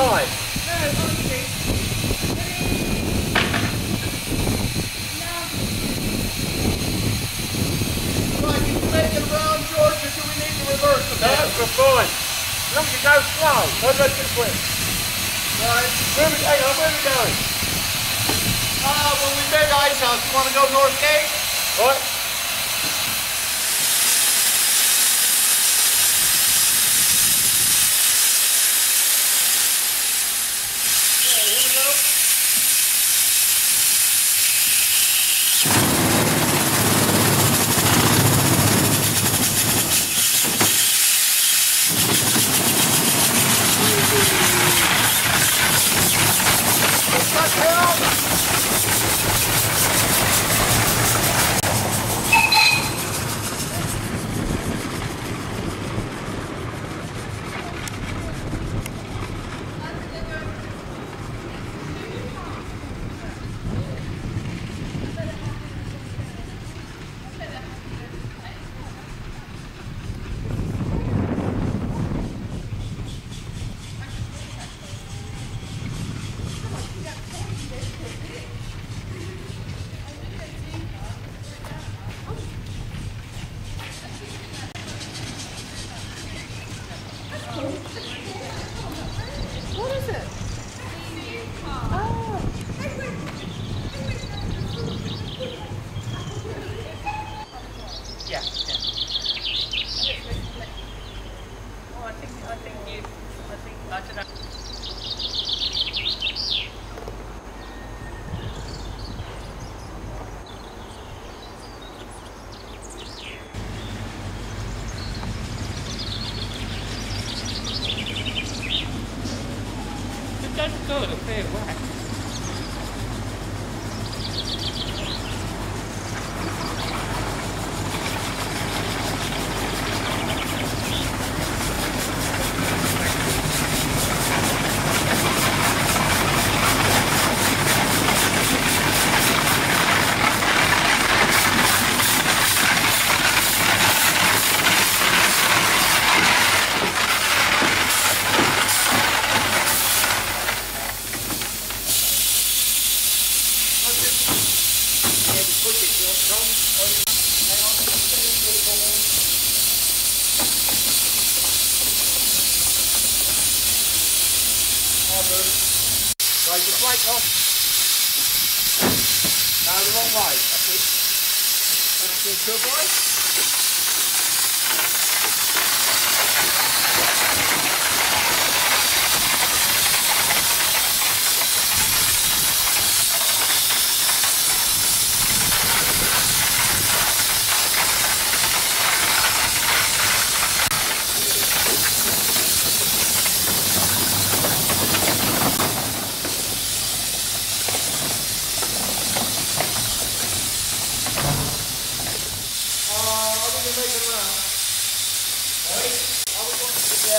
No, we're fine. As you go slow, don't quick. Right. Where we, hang where we going? Uh, when we make Ice House, you want to go North Gate? Right? Yeah, here we go. Let's cut down. What is it? Yeah, yeah. Oh, I think, I think you, I think, I don't know. It does go Right, your brake off. No, the wrong way. That's it. That's it, good boy. Uh, are we gonna make it around? Right? Are we